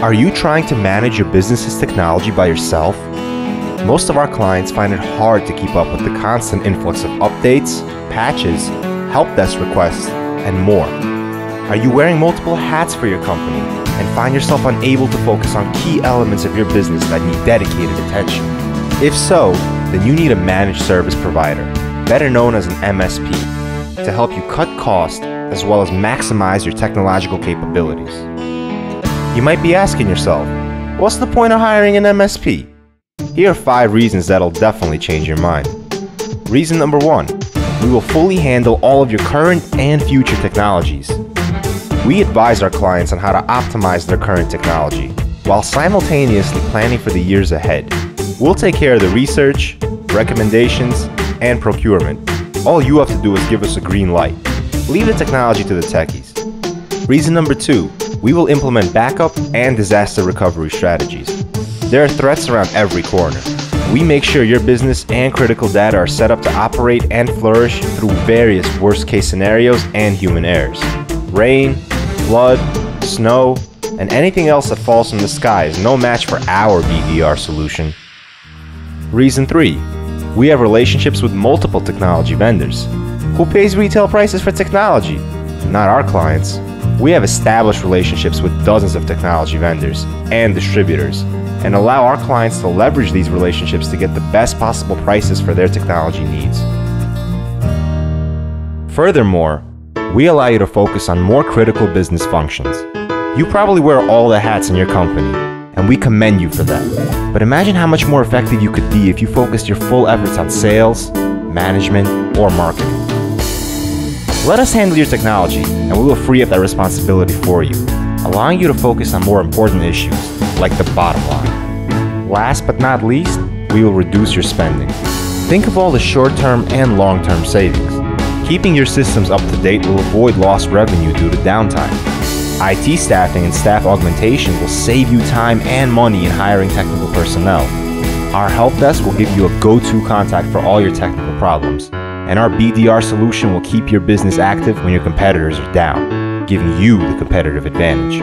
Are you trying to manage your business's technology by yourself? Most of our clients find it hard to keep up with the constant influx of updates, patches, help desk requests, and more. Are you wearing multiple hats for your company and find yourself unable to focus on key elements of your business that need dedicated attention? If so, then you need a managed service provider, better known as an MSP, to help you cut costs as well as maximize your technological capabilities. You might be asking yourself, what's the point of hiring an MSP? Here are five reasons that'll definitely change your mind. Reason number one we will fully handle all of your current and future technologies. We advise our clients on how to optimize their current technology while simultaneously planning for the years ahead. We'll take care of the research, recommendations, and procurement. All you have to do is give us a green light. Leave the technology to the techies. Reason number two we will implement backup and disaster recovery strategies. There are threats around every corner. We make sure your business and critical data are set up to operate and flourish through various worst case scenarios and human errors. Rain, flood, snow, and anything else that falls from the sky is no match for our BDR solution. Reason 3 We have relationships with multiple technology vendors. Who pays retail prices for technology? Not our clients. We have established relationships with dozens of technology vendors and distributors and allow our clients to leverage these relationships to get the best possible prices for their technology needs. Furthermore, we allow you to focus on more critical business functions. You probably wear all the hats in your company, and we commend you for that. But imagine how much more effective you could be if you focused your full efforts on sales, management, or marketing. Let us handle your technology, and we will free up that responsibility for you, allowing you to focus on more important issues, like the bottom line. Last but not least, we will reduce your spending. Think of all the short term and long term savings. Keeping your systems up to date will avoid lost revenue due to downtime. IT staffing and staff augmentation will save you time and money in hiring technical personnel. Our help desk will give you a go to contact for all your technical problems and our BDR solution will keep your business active when your competitors are down, giving you the competitive advantage.